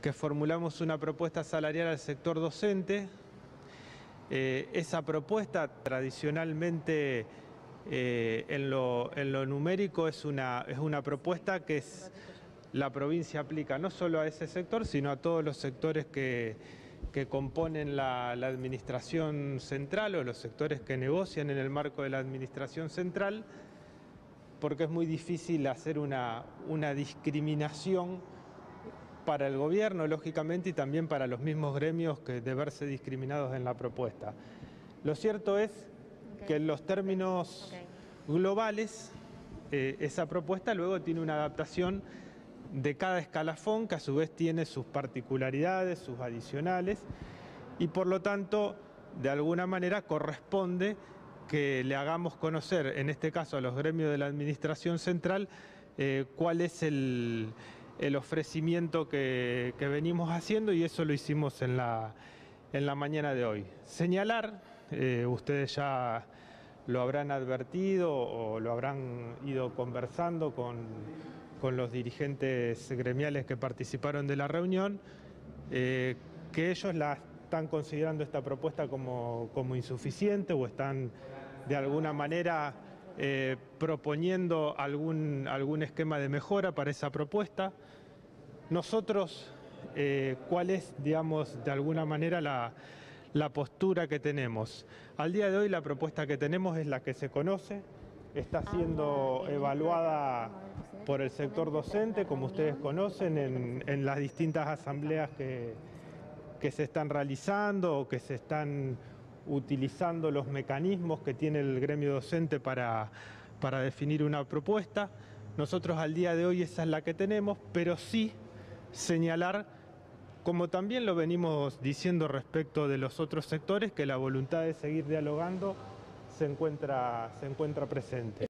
que formulamos una propuesta salarial al sector docente. Eh, esa propuesta tradicionalmente eh, en, lo, numérico es una, es una propuesta que la provincia aplica no solo a ese sector, sino a todos los sectores que, componen la, administración central o los sectores que negocian en el marco de la administración central, porque es muy difícil hacer una, una discriminación para el gobierno, lógicamente, y también para los mismos gremios que de verse discriminados en la propuesta. Lo cierto es que en los términos globales, eh, esa propuesta luego tiene una adaptación de cada escalafón que a su vez tiene sus particularidades, sus adicionales, y por lo tanto, de alguna manera corresponde que le hagamos conocer, en este caso a los gremios de la Administración Central, eh, cuál es el, el ofrecimiento que, venimos haciendo y eso lo hicimos en la, en la mañana de hoy. Señalar, eh, ustedes ya lo habrán advertido o lo habrán ido conversando con, los dirigentes gremiales que participaron de la reunión, eh, que ellos la están considerando esta propuesta como, como insuficiente o están de alguna manera eh, proponiendo algún, algún esquema de mejora para esa propuesta. Nosotros, eh, ¿cuál es, digamos, de alguna manera la, postura que tenemos? Al día de hoy la propuesta que tenemos es la que se conoce, está siendo evaluada por el sector docente, como ustedes conocen, en, las distintas asambleas que, que se están realizando o que se están utilizando los mecanismos que tiene el gremio docente para, para definir una propuesta. Nosotros al día de hoy esa es la que tenemos, pero sí señalar, como también lo venimos diciendo respecto de los otros sectores, que la voluntad de seguir dialogando se encuentra, se encuentra presente.